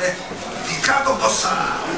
grande di Cago Bossano